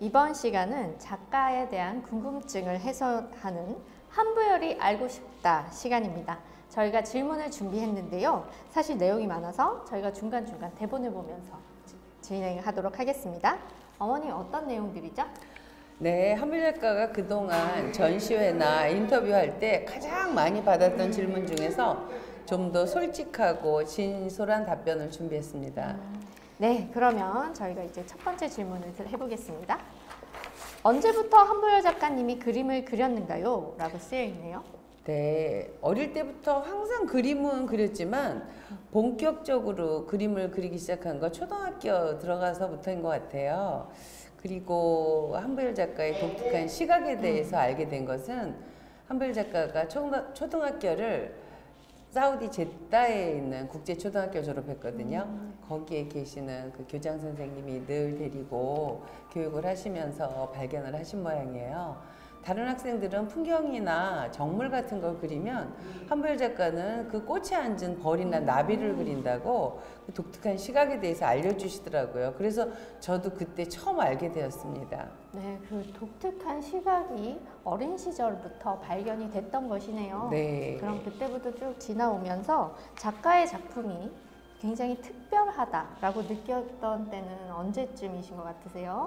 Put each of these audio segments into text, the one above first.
이번 시간은 작가에 대한 궁금증을 해소하는 한부열이 알고 싶다 시간입니다. 저희가 질문을 준비했는데요. 사실 내용이 많아서 저희가 중간중간 대본을 보면서 진행하도록 하겠습니다. 어머니 어떤 내용들이죠? 네, 한물 작가가 그동안 전시회나 인터뷰할 때 가장 많이 받았던 질문 중에서 좀 더 솔직하고 진솔한 답변을 준비했습니다. 네, 그러면 저희가 이제 첫 번째 질문을 해보겠습니다. 언제부터 한부열 작가님이 그림을 그렸는가요? 라고 쓰여 있네요. 네, 어릴 때부터 항상 그림은 그렸지만 본격적으로 그림을 그리기 시작한 건 초등학교 들어가서부터인 것 같아요. 그리고 한부열 작가의 독특한 시각에 대해서 알게 된 것은 한부열 작가가 초등학- 초등학교를 사우디 제다에 있는 국제 초등학교 졸업했거든요. 거기에 계시는 그 교장 선생님이 늘 데리고 교육을 하시면서 발견을 하신 모양이에요. 다른 학생들은 풍경이나 정물 같은 걸 그리면 한별 작가는 그 꽃에 앉은 벌이나 나비를 그린다고 그 독특한 시각에 대해서 알려주시더라고요. 그래서 저도 그때 처음 알게 되었습니다. 네, 그 독특한 시각이 어린 시절부터 발견이 됐던 것이네요. 네. 그럼 그때부터 쭉 지나오면서 작가의 작품이 굉장히 특별하다라고 느꼈던 때는 언제쯤이신 것 같으세요?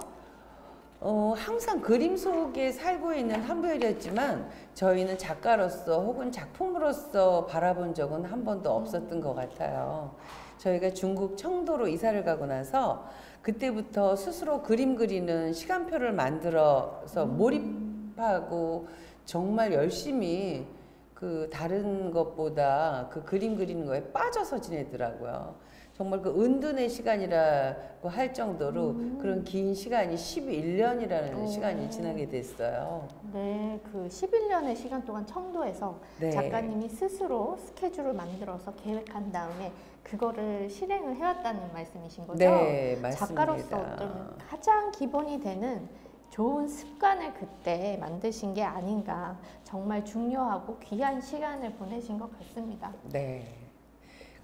어, 항상 그림 속에 살고 있는 한부열이었지만 저희는 작가로서 혹은 작품으로서 바라본 적은 한 번도 없었던 것 같아요. 저희가 중국 청도로 이사를 가고 나서 그때부터 스스로 그림 그리는 시간표를 만들어서 몰입하고 정말 열심히 그 다른 것보다 그 그림 그리는 거에 빠져서 지내더라고요. 정말 그 은둔의 시간이라고 할 정도로 그런 긴 시간이 11년이라는 오. 시간이 지나게 됐어요. 네, 그 11년의 시간 동안 청도에서 네. 작가님이 스스로 스케줄을 만들어서 계획한 다음에 그거를 실행을 해왔다는 말씀이신 거죠? 네, 맞습니다. 작가로서 어쩌면 가장 기본이 되는 좋은 습관을 그때 만드신 게 아닌가 정말 중요하고 귀한 시간을 보내신 것 같습니다. 네.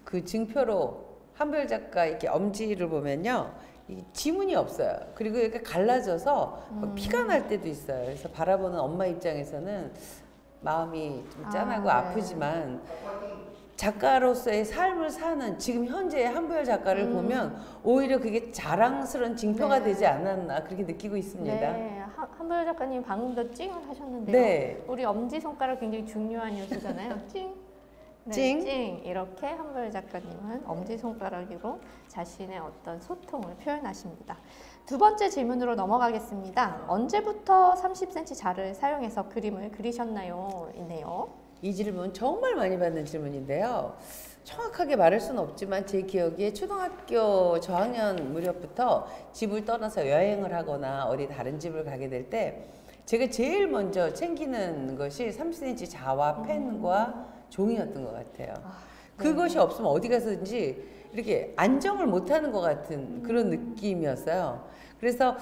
그 증표로 한별 작가 이렇게 엄지를 보면요. 이 지문이 없어요. 그리고 이렇게 갈라져서 뭐 음. 피가 날 때도 있어요. 그래서 바라보는 엄마 입장에서는 마음이 좀 짠하고 아, 아, 네. 프지만 작가로서의 삶을 사는 지금 현재의 한부열 작가를 음. 보면 오히려 그게 자랑스러운 징표가 네. 되지 않았나 그렇게 느끼고 있습니다. 네, 한- 한별 작가님 방금도 찡을 하셨는데요. 네. 우리 엄지 손가락 굉장히 중요한 요소잖아요. 찡. 네, 찡. 찡. 이렇게 한별 작가님은 엄지 손가락으로 자신의 어떤 소통을 표현하십니다. 두 번째 질문으로 넘어가겠습니다. 언제부터 30cm 자를 사용해서 그림을 그리셨나요? 이네요. 이 질문 정말 많이 받는 질문인데요. 정확하게 말할 수는 없지만 제 기억에 초등학교 저학년 무렵부터 집을 떠나서 여행을 하거나 어디 다른 집을 가게 될 때 제가 제일 먼저 챙기는 것이 30cm 자와 펜과 종이였던 것 같아요. 그것이 없으면 어디 가서든지 이렇게 안정을 못하는 것 같은 그런 느낌이었어요. 그래서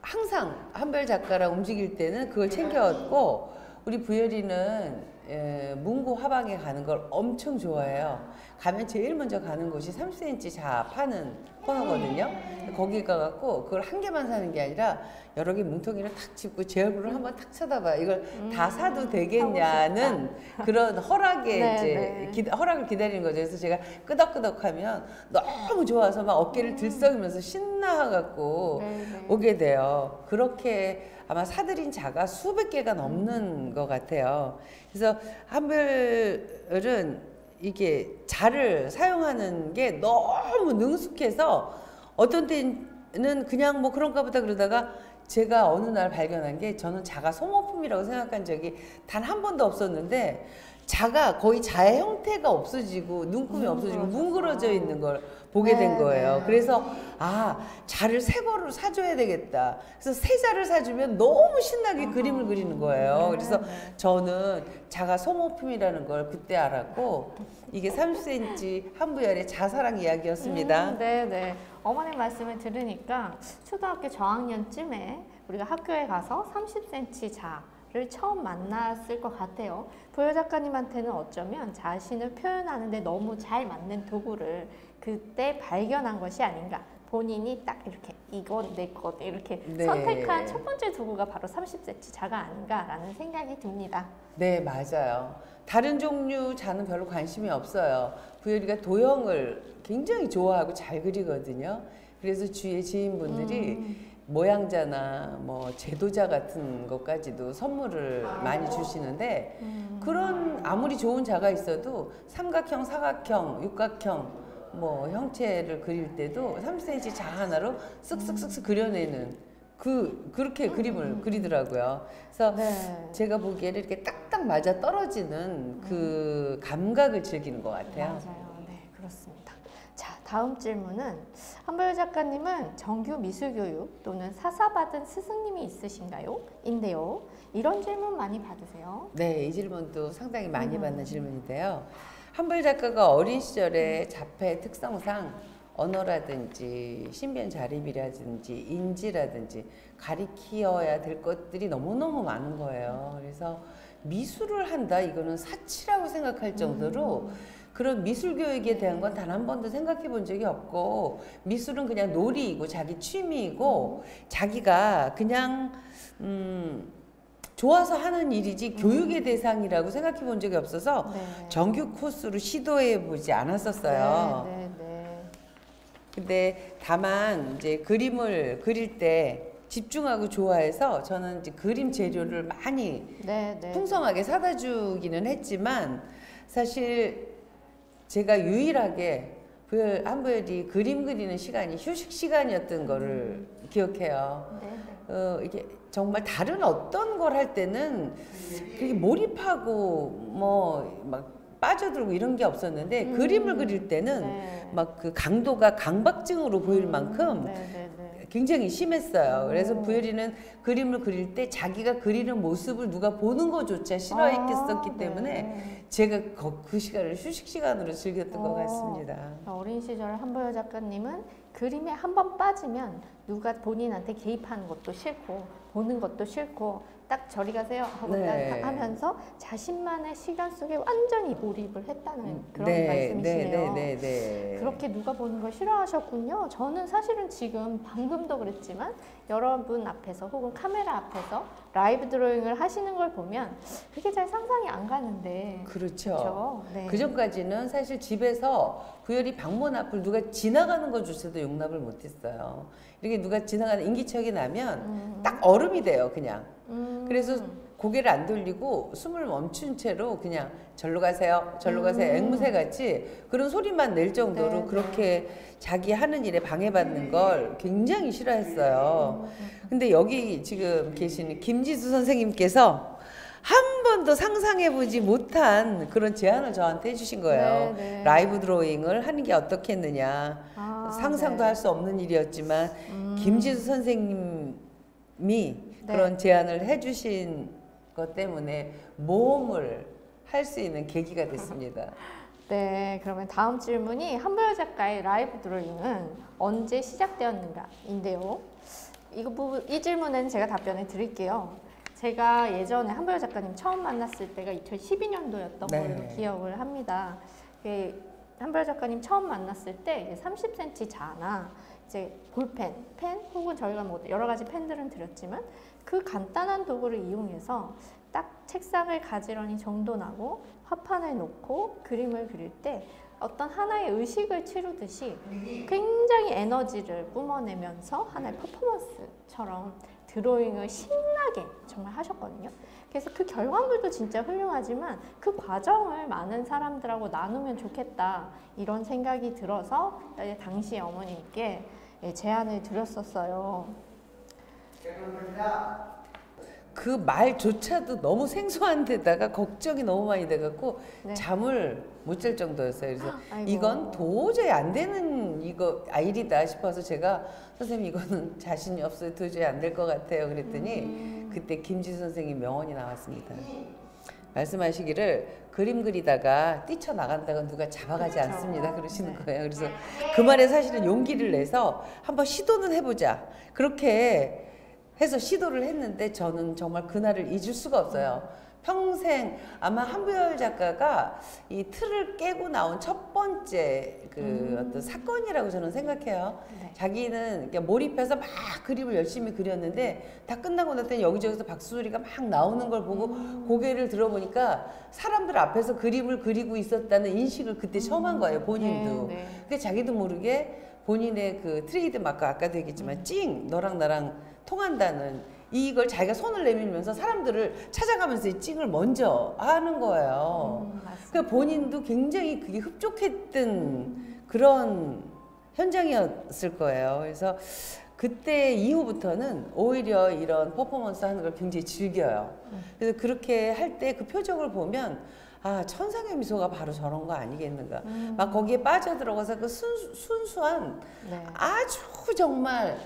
항상 한별 작가랑 움직일 때는 그걸 챙겨왔고 우리 부열이는 에, 문구 화방에 가는 걸 엄청 좋아해요. 가면 제일 먼저 가는 곳이 30cm 자 파는 코너거든요. 거기 가갖고 그걸 한 개만 사는 게 아니라 여러 개 뭉텅이를 탁 짚고 제 얼굴을 한번 탁 쳐다봐. 이걸 다 사도 되겠냐는 그런 허락에 네, 이제 네. 기, 허락을 기다리는 거죠. 그래서 제가 끄덕끄덕하면 너무 좋아서 막 어깨를 들썩이면서 신나갖고 네, 네. 오게 돼요. 그렇게 아마 사들인 자가 수백 개가 넘는 것 같아요. 그래서 한별은 이게 자를 사용하는 게 너무 능숙해서 어떤 때는 그냥 뭐 그런가 보다 그러다가 제가 어느 날 발견한 게 저는 자가 소모품이라고 생각한 적이 단 한 번도 없었는데 자가 거의 자의 형태가 없어지고 눈금이 없어지고 뭉그러져 있는 걸 보게 된 네, 거예요. 네. 그래서 아 자를 새 거를 사줘야 되겠다. 그래서 새 자를 사주면 너무 신나게 그림을 그리는 거예요. 네, 그래서 네. 저는 자가 소모품이라는 걸 그때 알았고 이게 30cm 한부열의 자사랑 이야기였습니다. 음, 네, 네. 어머님 말씀을 들으니까 초등학교 저학년쯤에 우리가 학교에 가서 30cm 자 를 처음 만났을 것 같아요. 부여 작가님한테는 어쩌면 자신을 표현하는데 너무 잘 맞는 도구를 그때 발견한 것이 아닌가. 본인이 딱 이렇게 이건 내 것 이렇게 네. 선택한 첫 번째 도구가 바로 30cm 자가 아닌가라는 생각이 듭니다. 네, 맞아요. 다른 종류 자는 별로 관심이 없어요. 부열이가 도형을 굉장히 좋아하고 잘 그리거든요. 그래서 주위에 지인분들이 음. 모양자나 뭐 제도자 같은 것까지도 선물을 많이 주시는데 음. 그런 아무리 좋은 자가 있어도 삼각형, 사각형, 육각형 뭐 형체를 그릴 때도 3cm 자 하나로 쓱쓱쓱쓱 그려내는 그 그렇게 그림을 그리더라고요. 그래서 네. 제가 보기에는 이렇게 딱딱 맞아 떨어지는 그 감각을 즐기는 것 같아요. 맞아요. 네, 그렇습니다. 자, 다음 질문은 한보여 작가님은 정규 미술교육 또는 사사받은 스승님이 있으신가요? 인데요. 이런 질문 많이 받으세요. 네, 이 질문도 상당히 많이 음. 받는 질문인데요. 한벌 작가가 어린 시절에 자폐 특성상 언어라든지 신변 자립이라든지 인지라든지 가리키어야 될 것들이 너무너무 많은 거예요. 그래서 미술을 한다 이거는 사치라고 생각할 정도로 그런 미술 교육에 대한 건 단 한 번도 생각해 본 적이 없고 미술은 그냥 놀이이고 자기 취미이고 자기가 그냥 음 좋아서 하는 일이지 교육의 대상이라고 생각해 본 적이 없어서 네. 정규 코스로 시도해 보지 않았었어요. 네, 네, 네. 근데 다만 이제 그림을 그릴 때 집중하고 좋아해서 저는 이제 그림 재료를 많이 네, 네. 풍성하게 사다 주기는 했지만 사실 제가 유일하게 부열 한부열이 그림 그리는 시간이 휴식 시간이었던 거를 기억해요. 네, 네. 어, 이게 정말 다른 어떤 걸 할 때는 그렇게 몰입하고 뭐 막 빠져들고 이런 게 없었는데 음. 그림을 그릴 때는 네. 막그 강도가 강박증으로 보일 만큼 네, 네, 네. 굉장히 심했어요. 그래서 오. 부열이는 그림을 그릴 때 자기가 그리는 모습을 누가 보는 것조차 싫어했었기 아, 때문에 네. 제가 거- 그 시간을 휴식 시간으로 즐겼던 것 어. 같습니다. 어린 시절 한보여 작가님은 그림에 한 번 빠지면 누가 본인한테 개입하는 것도 싫고 보는 것도 싫고 딱 저리 가세요 하고 네. 딱 하면서 자신만의 시간 속에 완전히 몰입을 했다는 그런 네, 말씀이시네요. 네, 네, 네, 네. 그렇게 누가 보는 걸 싫어하셨군요. 저는 사실은 지금 방금도 그랬지만 여러분 앞에서 혹은 카메라 앞에서 라이브 드로잉을 하시는 걸 보면 그게 잘 상상이 안 가는데 그렇죠. 그렇죠. 네. 그 전까지는 사실 집에서 부열이 방문 앞을 누가 지나가는 것조차도 용납을 못했어요. 이렇게 누가 지나가는 인기척이 나면 음, 딱 얼음이 돼요, 그냥. 음, 그래서 고개를 안 돌리고 숨을 멈춘 채로 그냥 절로 가세요, 절로 가세요, 음. 앵무새 같이 그런 소리만 낼 정도로 네, 네. 그렇게 자기 하는 일에 방해받는 걸 굉장히 싫어했어요. 음, 근데 여기 지금 계시는 김지수 선생님께서 한 번도 상상해보지 못한 그런 제안을 저한테 해주신 거예요. 네, 네. 라이브 드로잉을 하는 게 어떻겠느냐. 아, 상상도 네. 할수 없는 일이었지만 음. 김지수 선생님이 네. 그런 제안을 해주신 것 때문에 모험을 할 수 있는 계기가 됐습니다. 네, 그러면 다음 질문이 한보여 작가의 라이브 드로잉은 언제 시작되었는가인데요. 이거 이 질문은 제가 답변을 드릴게요. 제가 예전에 한보여 작가님 처음 만났을 때가 2012년도였던 네. 걸로 기억을 합니다. 그 한보여 작가님 처음 만났을 때 이제 30cm 자나 이제 볼펜, 펜 혹은 저희가 뭐 여러 가지 펜들은 드렸지만 그 간단한 도구를 이용해서 딱 책상을 가지런히 정돈하고 화판을 놓고 그림을 그릴 때 어떤 하나의 의식을 치르듯이 굉장히 에너지를 뿜어내면서 하나의 퍼포먼스처럼 드로잉을 신나게 정말 하셨거든요. 그래서 그 결과물도 진짜 훌륭하지만 그 과정을 많은 사람들하고 나누면 좋겠다 이런 생각이 들어서 당시 어머님께 예, 제안을 드렸었어요. 그 말조차도 너무 생소한 데다가 걱정이 너무 많이 돼갖고 네. 잠을 못 잘 정도였어요. 그래서 아이고. 이건 도저히 안 되는 이거 아, 일이다 싶어서 제가 선생님 이거는 자신이 없어요. 도저히 안 될 것 같아요. 그랬더니 음. 그때 김지 선생님 명언이 나왔습니다. 말씀하시기를 그림 그리다가 뛰쳐나간다가 누가 잡아가지 그렇죠. 않습니다. 그러시는 네. 거예요. 그래서 그 말에 사실은 용기를 내서 한번 시도는 해보자. 그렇게 해서 시도를 했는데 저는 정말 그날을 잊을 수가 없어요. 평생 아마 한부열 작가가 이 틀을 깨고 나온 첫 번째 그 음. 어떤 사건이라고 저는 생각해요. 네. 자기는 몰입해서 막 그림을 열심히 그렸는데 다 끝나고 났더니 여기저기서 박수 소리가 막 나오는 걸 보고 음. 고개를 들어보니까 사람들 앞에서 그림을 그리고 있었다는 인식을 그때 처음 한 거예요 본인도. 네, 네. 그 자기도 모르게 본인의 그 트레이드 마크 아까도 얘기했지만 음. 찡 너랑 나랑 통한다는 이걸 자기가 손을 내밀면서 사람들을 찾아가면서 이 찡을 먼저 하는 거예요. 음. 그러니까 본인도 굉장히 그게 흡족했던 그런 현장이었을 거예요. 그래서 그때 이후부터는 오히려 이런 퍼포먼스 하는 걸 굉장히 즐겨요. 음. 그래서 그렇게 할 때 그 표정을 보면 아 천상의 미소가 바로 저런 거 아니겠는가. 음. 막 거기에 빠져들어가서 그 순수, 순수한 네. 아주 정말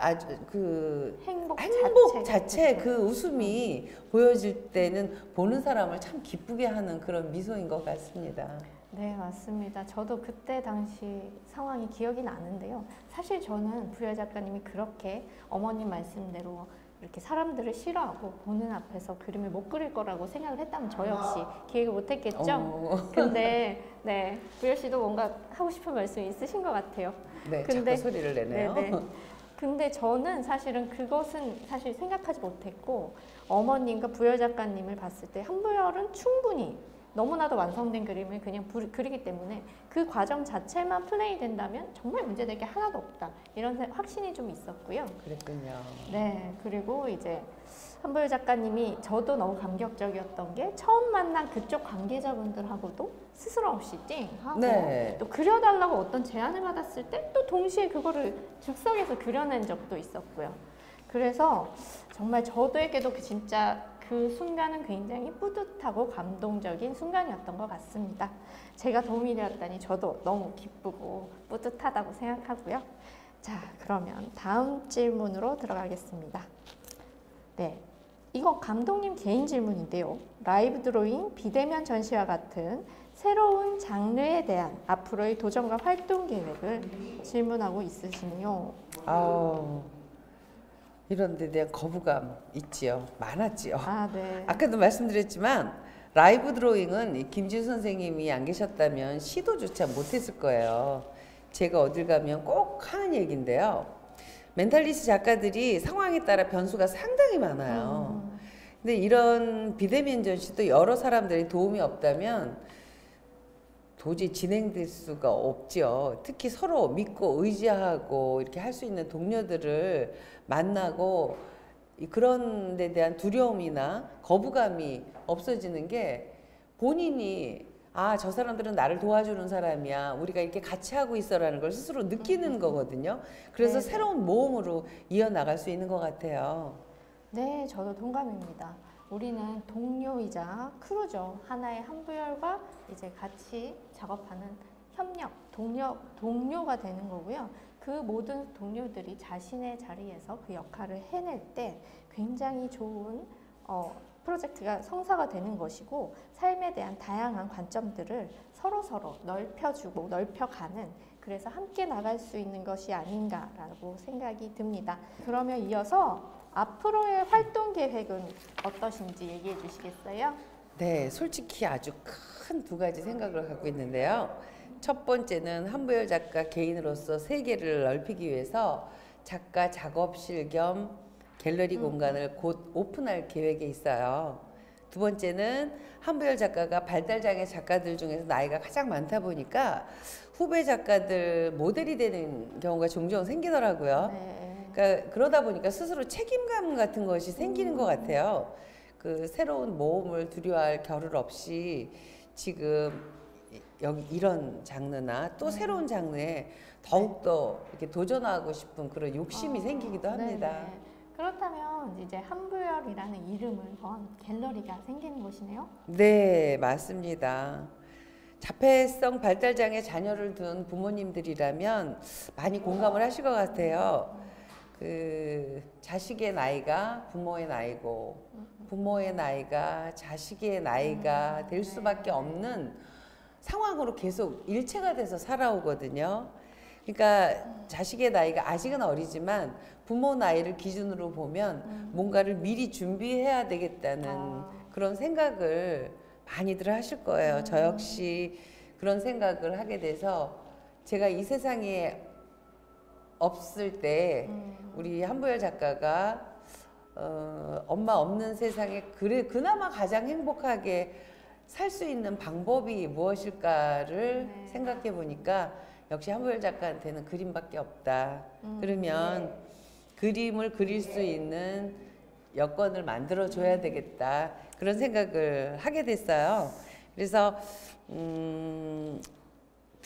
아주 그 행복, 행복 자체, 자체 그 웃음이 보여질 때는 보는 사람을 참 기쁘게 하는 그런 미소인 것 같습니다. 네, 맞습니다. 저도 그때 당시 상황이 기억이 나는데요. 사실 저는 부여 작가님이 그렇게 어머님 말씀대로 이렇게 사람들을 싫어하고 보는 앞에서 그림을 못 그릴 거라고 생각을 했다면 저 역시 기획을 못 했겠죠. 어, 근데 네, 부여 씨도 뭔가 하고 싶은 말씀이 있으신 것 같아요. 네, 근데- 자꾸 소리를 내네요. 네네. 근데 저는 사실은 그것은 사실 생각하지 못했고 어머님과 부여 작가님을 봤을 때 한부열은 충분히 너무나도 완성된 그림을 그냥 부- 그리기 때문에 그 과정 자체만 플레이 된다면 정말 문제될 게 하나도 없다 이런 세- 확신이 좀 있었고요. 그랬군요. 네 그리고 이제 한부열 작가님이 저도 너무 감격적이었던 게 처음 만난 그쪽 관계자분들하고도 스스럼 없이 띵 하고 네. 또 그려달라고 어떤 제안을 받았을 때 또 동시에 그거를 즉석에서 그려낸 적도 있었고요. 그래서 정말 저도에게도 그 진짜 그 순간은 굉장히 뿌듯하고 감동적인 순간이었던 것 같습니다. 제가 도움이 되었다니 저도 너무 기쁘고 뿌듯하다고 생각하고요. 자, 그러면 다음 질문으로 들어가겠습니다. 네. 이건 감독님 개인 질문인데요. 라이브 드로잉, 비대면 전시와 같은 새로운 장르에 대한 앞으로의 도전과 활동 계획을 질문하고 있으시네요. 아우 이런 데 대한 거부감 있지요. 많았지요. 아, 네. 아까도 말씀드렸지만 라이브 드로잉은 이 김지우 선생님이 안 계셨다면 시도조차 못했을 거예요. 제가 어딜 가면 꼭 하는 얘기인데요. 멘탈리스트 작가들이 상황에 따라 변수가 상당히 많아요. 음, 근데 이런 비대면 전시도 여러 사람들의 도움이 없다면 도저히 진행될 수가 없죠. 특히 서로 믿고 의지하고 이렇게 할 수 있는 동료들을 만나고 이 그런 데 대한 두려움이나 거부감이 없어지는 게 본인이 아, 저 사람들은 나를 도와주는 사람이야. 우리가 이렇게 같이 하고 있어라는 걸 스스로 느끼는 거거든요. 그래서 네, 네. 새로운 모험으로 이어나갈 수 있는 것 같아요. 네, 저도 동감입니다. 우리는 동료이자 크루죠. 하나의 한부열과 이제 같이 작업하는 협력, 동료, 동료가 되는 거고요. 그 모든 동료들이 자신의 자리에서 그 역할을 해낼 때 굉장히 좋은 어, 프로젝트가 성사가 되는 것이고 삶에 대한 다양한 관점들을 서로 서로 넓혀주고 넓혀가는 그래서 함께 나갈 수 있는 것이 아닌가라고 생각이 듭니다. 그러면 이어서 앞으로의 활동 계획은 어떠신지 얘기해 주시겠어요? 네, 솔직히 아주 큰 두 가지 생각을 갖고 있는데요. 첫 번째는 한부열 작가 개인으로서 세계를 넓히기 위해서 작가 작업실 겸 갤러리 음. 공간을 곧 오픈할 계획에 있어요. 두 번째는 한부열 작가가 발달장애 작가들 중에서 나이가 가장 많다 보니까 후배 작가들 모델이 되는 경우가 종종 생기더라고요. 네. 그러니까 그러다 보니까 스스로 책임감 같은 것이 생기는 것 같아요. 그 새로운 모험을 두려워할 겨를 없이 지금 여기 이런 장르나 또 새로운 장르에 더욱 더 이렇게 도전하고 싶은 그런 욕심이 어, 생기기도 합니다. 네네. 그렇다면 이제 한부열이라는 이름을 건 갤러리가 생기는 것이네요. 네, 맞습니다. 자폐성 발달장애 자녀를 둔 부모님들이라면 많이 공감을 하실 것 같아요. 그 자식의 나이가 부모의 나이고 부모의 나이가 자식의 나이가 될 수밖에 없는 상황으로 계속 일체가 돼서 살아오거든요. 그러니까 자식의 나이가 아직은 어리지만 부모 나이를 기준으로 보면 뭔가를 미리 준비해야 되겠다는 아, 그런 생각을 많이들 하실 거예요. 저 역시 그런 생각을 하게 돼서 제가 이 세상에 없을 때 음. 우리 한부열 작가가 어, 엄마 없는 세상에 그래 그나마 가장 행복하게 살 수 있는 방법이 무엇일까를 네. 생각해 보니까 역시 한부열 작가한테는 그림밖에 없다. 음, 그러면 네. 그림을 그릴 수 있는 여건을 만들어 줘야 되겠다 그런 생각을 하게 됐어요. 그래서 음,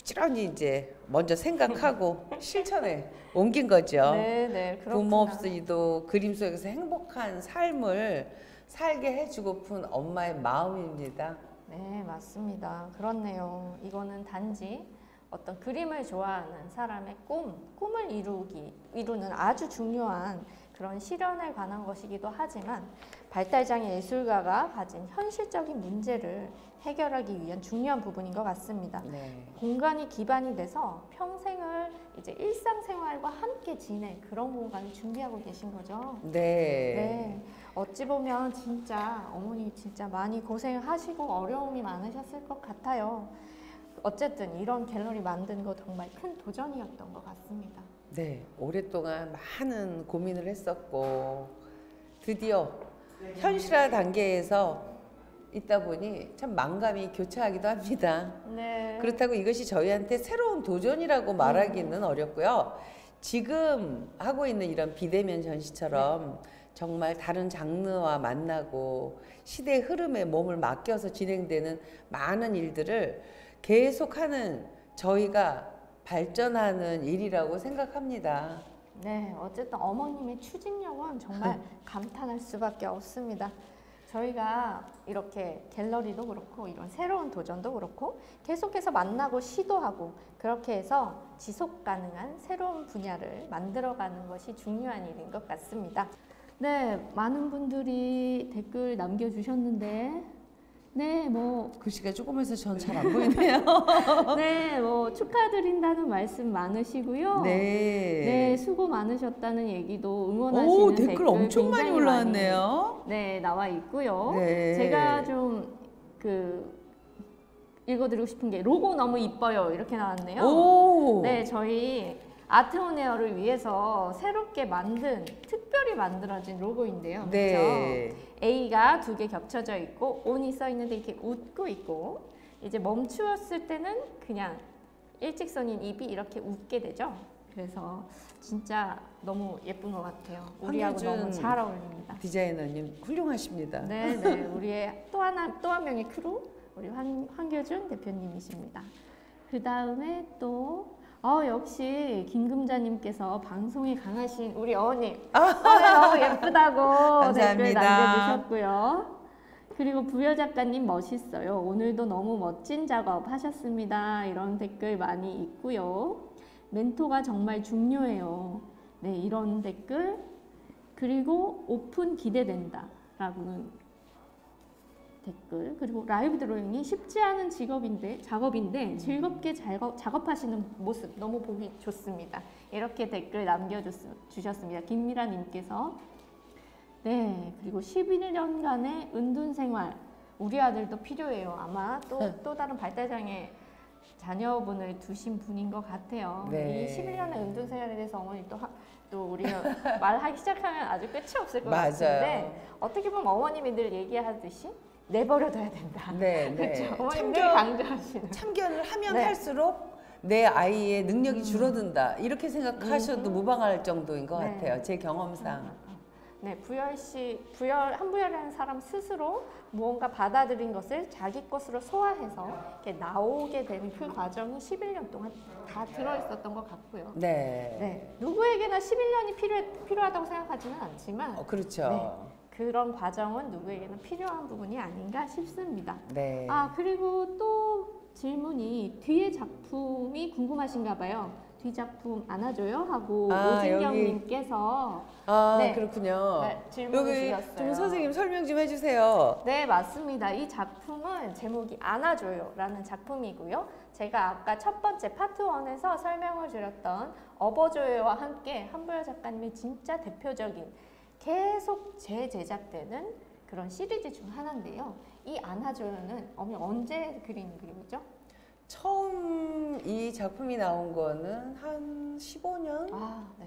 부지런히 이제 먼저 생각하고 실천에 옮긴 거죠. 네, 네. 부모 없이도 그림 속에서 행복한 삶을 살게 해주고픈 엄마의 마음입니다. 네, 맞습니다. 그렇네요. 이거는 단지 어떤 그림을 좋아하는 사람의 꿈, 꿈을 이루기, 이루는 아주 중요한 그런 실현에 관한 것이기도 하지만 발달장애 예술가가 가진 현실적인 문제를 해결하기 위한 중요한 부분인 것 같습니다. 네. 공간이 기반이 돼서 평생을 이제 일상생활과 함께 지낼 그런 공간을 준비하고 계신 거죠. 네. 네. 어찌 보면 진짜 어머니 진짜 많이 고생하시고 어려움이 많으셨을 것 같아요. 어쨌든 이런 갤러리 만든 거 정말 큰 도전이었던 것 같습니다. 네, 오랫동안 많은 고민을 했었고 드디어 현실화 단계에서 있다 보니 참 만감이 교차하기도 합니다. 네. 그렇다고 이것이 저희한테 새로운 도전이라고 말하기는 어렵고요. 지금 하고 있는 이런 비대면 전시처럼 정말 다른 장르와 만나고 시대의 흐름에 몸을 맡겨서 진행되는 많은 일들을 계속하는 저희가 발전하는 일이라고 생각합니다. 네, 어쨌든 어머님의 추진력은 정말 감탄할 수밖에 없습니다. 저희가 이렇게 갤러리도 그렇고 이런 새로운 도전도 그렇고 계속해서 만나고 시도하고 그렇게 해서 지속 가능한 새로운 분야를 만들어가는 것이 중요한 일인 것 같습니다. 네, 많은 분들이 댓글 남겨주셨는데, 네, 뭐 글씨가 조금해서 전 잘 안 보이네요. 네, 뭐 축하드린다는 말씀 많으시고요. 네. 네, 수고 많으셨다는 얘기도 응원하시는 오, 댓글 엄청 많이 올라왔네요. 많이, 네, 나와 있고요. 네. 제가 좀 그 읽어드리고 싶은 게 로고 너무 이뻐요 이렇게 나왔네요. 오. 네, 저희 아트온에어를 위해서 새롭게 만든 특별히 만들어진 로고인데요. 그렇죠? 네. A가 두 개 겹쳐져 있고 온이 써 있는데 이렇게 웃고 있고 이제 멈추었을 때는 그냥 일직선인 입이 이렇게 웃게 되죠. 그래서 진짜 너무 예쁜 것 같아요. 우리하고 너무 잘 어울립니다. 디자이너님 훌륭하십니다. 네, 네. 우리의 또 하나 또 한 명의 크루 우리 황, 황교준 대표님이십니다. 그 다음에 또 어, 역시 김금자님께서 방송에 강하신 우리 어머님 어, 네, 너무 예쁘다고 댓글. 남겨주셨고요. 그리고 부여 작가님 멋있어요. 오늘도 너무 멋진 작업 하셨습니다. 이런 댓글 많이 있고요. 멘토가 정말 중요해요. 네, 이런 댓글 그리고 오픈 기대된다. 라고는 댓글 그리고 라이브 드로잉이 쉽지 않은 직업인데 작업인데 즐겁게 작업, 작업하시는 모습 너무 보기 좋습니다. 이렇게 댓글 남겨주셨습니다. 김미라님께서 네 그리고 11년간의 은둔 생활 우리 아들도 필요해요. 아마 또또 다른 발달장애 자녀분을 두신 분인 것 같아요. 네. 이 11년의 은둔 생활에 대해서 어머니 또, 하, 또 우리가 말하기 시작하면 아주 끝이 없을 것 맞아요. 같은데 어떻게 보면 어머님이 늘 얘기하듯이 내버려둬야 된다. 네, 네. 그렇죠. 어머님들 참견, 강조하시는. 참견을 하면 네. 할수록 내 아이의 능력이 줄어든다. 이렇게 생각하셔도 음. 무방할 정도인 것 네. 같아요. 제 경험상. 네, 부열 씨, 부열 한부열이라는 사람 스스로 무언가 받아들인 것을 자기 것으로 소화해서 이렇게 나오게 되는 그 과정이 11년 동안 다 들어 있었던 것 같고요. 네. 네, 누구에게나 11년이 필요 필요하다고 생각하지는 않지만 어, 그렇죠. 그런 과정은 누구에게나 필요한 부분이 아닌가 싶습니다. 네. 아 그리고 또 질문이 뒤에 작품이 궁금하신가 봐요. 뒤 작품 안아줘요 하고 아, 오진경님께서 아, 네. 그렇군요. 네, 질문을 여기 주셨어요. 좀 선생님 설명 좀 해주세요. 네 맞습니다. 이 작품은 제목이 안아줘요라는 작품이고요. 제가 아까 첫 번째 파트 1에서 설명을 드렸던 업어줘요와 함께 한부열 작가님의 진짜 대표적인 계속 재제작되는 그 그런 시리즈 중 하나인데요. 이 안아줘요는 어머니 언제 그린 그림이죠? 처음 이 작품이 나온 거는 한 15년, 아, 네.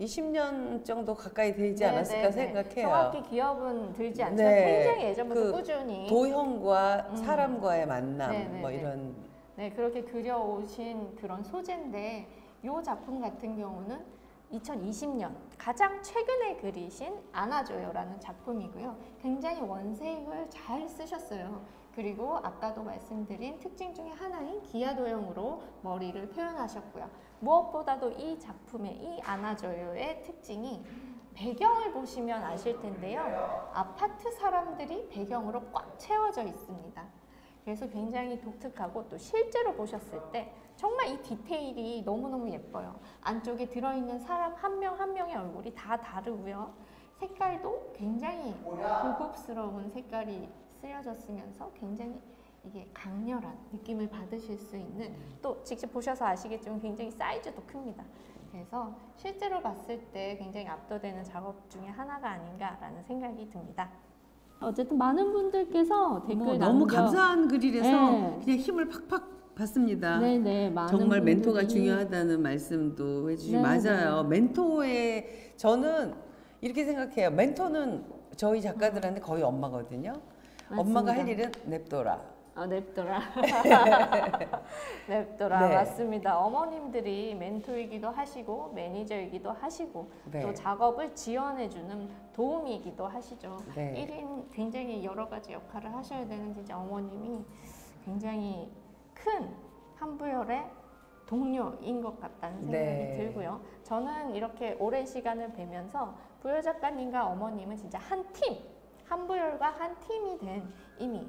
20년 정도 가까이 되지 네, 않았을까 네, 네. 생각해요. 정확히 기업은 들지 않지만 네. 굉장히 예전부터 그 꾸준히 도형과 음. 사람과의 만남 네, 네, 뭐 네. 이런 네, 그렇게 그려오신 그런 소재인데 이 작품 같은 경우는 2020년 가장 최근에 그리신 안아줘요라는 작품이고요. 굉장히 원색을 잘 쓰셨어요. 그리고 아까도 말씀드린 특징 중에 하나인 기아 도형으로 머리를 표현하셨고요. 무엇보다도 이 작품의 이 안아줘요의 특징이 배경을 보시면 아실 텐데요. 아파트 사람들이 배경으로 꽉 채워져 있습니다. 그래서 굉장히 독특하고 또 실제로 보셨을 때 정말 이 디테일이 너무너무 예뻐요. 안쪽에 들어있는 사람 한명한 명의 얼굴이 다 다르고요. 색깔도 굉장히 고급스러운 색깔이 쓰여졌으면서 굉장히 이게 강렬한 느낌을 받으실 수 있는 또 직접 보셔서 아시겠지만 굉장히 사이즈도 큽니다. 그래서 실제로 봤을 때 굉장히 압도되는 작업 중에 하나가 아닌가라는 생각이 듭니다. 어쨌든 많은 분들께서 댓글 뭐 너무 남겨 감사한 글이라서 네. 그냥 힘을 팍팍 받습니다. 네네 많은 정말 멘토가 분들이 중요하다는 말씀도 해주시고 네, 맞아요. 멘토의 저는 이렇게 생각해요. 멘토는 저희 작가들한테 거의 엄마거든요. 엄마가 할 일은 냅둬라. 아 냅둬라 냅둬라 네. 맞습니다 어머님들이 멘토이기도 하시고 매니저이기도 하시고 네. 또 작업을 지원해주는 도움이기도 하시죠 네. 1인 굉장히 여러 가지 역할을 하셔야 되는 진짜 어머님이 굉장히 큰 한부열의 동료인 것 같다는 생각이 네. 들고요. 저는 이렇게 오랜 시간을 뵈면서 부열 작가님과 어머님은 진짜 한 팀, 한부열과 한 팀이 된 이미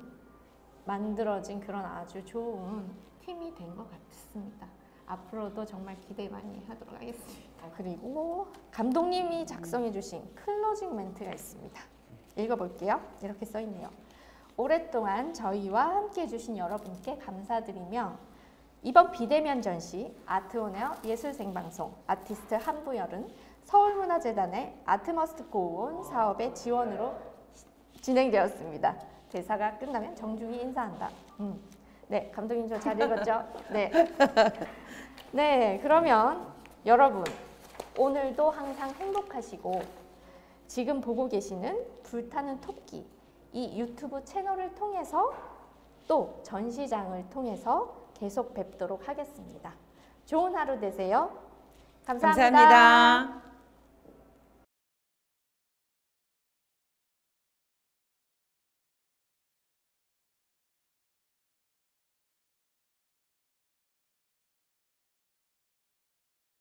만들어진 그런 아주 좋은 팀이 된 것 같습니다. 앞으로도 정말 기대 많이 하도록 하겠습니다. 그리고 감독님이 작성해 주신 클로징 멘트가 있습니다. 읽어볼게요. 이렇게 써 있네요. 오랫동안 저희와 함께 해주신 여러분께 감사드리며 이번 비대면 전시 아트온에어 예술생방송 아티스트 한부열은 서울문화재단의 아트머스트 고온 사업의 지원으로 진행되었습니다. 대사가 끝나면 정중히 인사한다. 음. 네, 감독님 저 잘 읽었죠? 네. 네, 그러면 여러분 오늘도 항상 행복하시고 지금 보고 계시는 불타는 토끼 이 유튜브 채널을 통해서 또 전시장을 통해서 계속 뵙도록 하겠습니다. 좋은 하루 되세요. 감사합니다. 감사합니다.